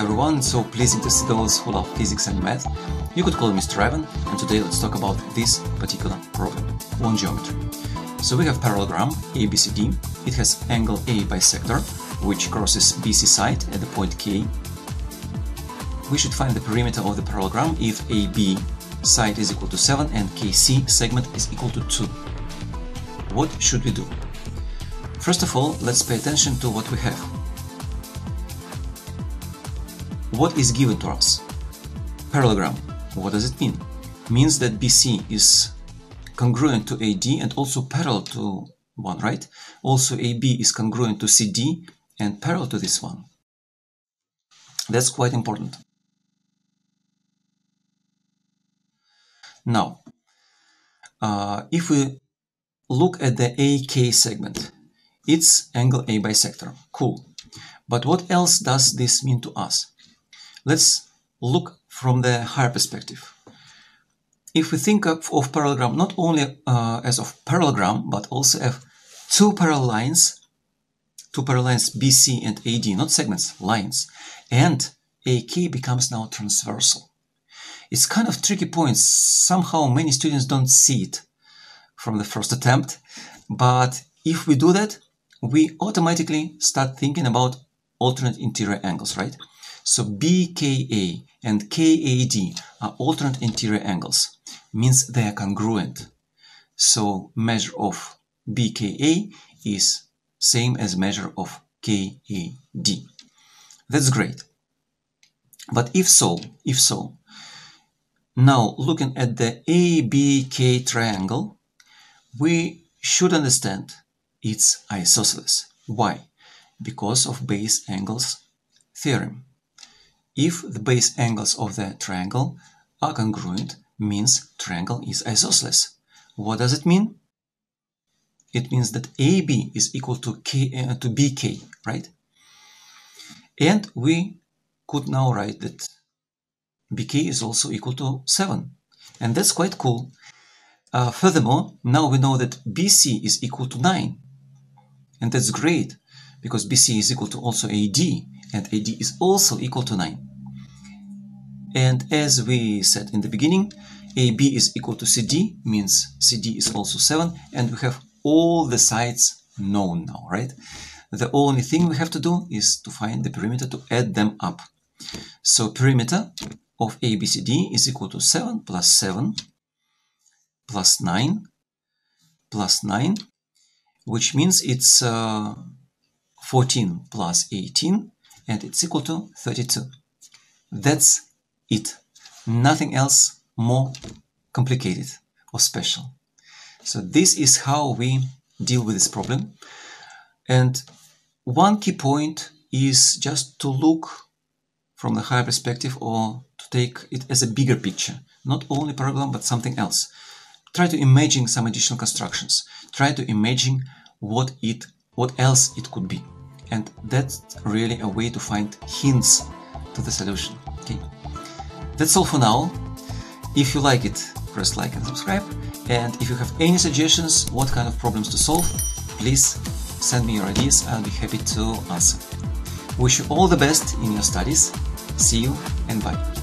Hi everyone, it's so pleasing to see those who love physics and math. You could call me Mr. Ivan, and today let's talk about this particular problem on geometry. So we have parallelogram ABCD, it has angle A bisector, which crosses BC side at the point K. We should find the perimeter of the parallelogram if AB side is equal to 7 and KC segment is equal to 2. What should we do? First of all, let's pay attention to what we have. What is given to us? Parallelogram. What does it mean? Means that BC is congruent to AD and also parallel to one, right? Also AB is congruent to CD and parallel to this one. That's quite important. Now, uh, if we look at the AK segment, it's angle A bisector. Cool. But what else does this mean to us? Let's look from the higher perspective. If we think of, of parallelogram not only uh, as of parallelogram, but also of two parallel lines, two parallel lines BC and AD, not segments, lines, and AK becomes now transversal. It's kind of tricky point. Somehow many students don't see it from the first attempt, but if we do that, we automatically start thinking about alternate interior angles, right? So BKA and KAD are alternate interior angles, means they are congruent. So measure of BKA is same as measure of KAD. That's great. But if so, if so, now looking at the ABK triangle, we should understand it's isosceles. Why? Because of base angles theorem. If the base angles of the triangle are congruent, means triangle is isosceles. What does it mean? It means that AB is equal to K uh, to BK, right? And we could now write that BK is also equal to 7. And that's quite cool. Uh, furthermore, now we know that BC is equal to 9. And that's great, because BC is equal to also AD, and AD is also equal to 9. And as we said in the beginning, AB is equal to CD, means CD is also 7, and we have all the sides known now, right? The only thing we have to do is to find the perimeter to add them up. So perimeter of ABCD is equal to 7 plus 7 plus 9 plus 9, which means it's uh, 14 plus 18, and it's equal to 32. That's it. Nothing else more complicated or special. So this is how we deal with this problem. And one key point is just to look from the higher perspective or to take it as a bigger picture, not only parallelogram but something else. Try to imagine some additional constructions. Try to imagine what it what else it could be. And that's really a way to find hints to the solution. Okay. That's all for now. If you like it, press like and subscribe. And if you have any suggestions what kind of problems to solve, please send me your ideas. I'll be happy to answer. Wish you all the best in your studies. See you and bye.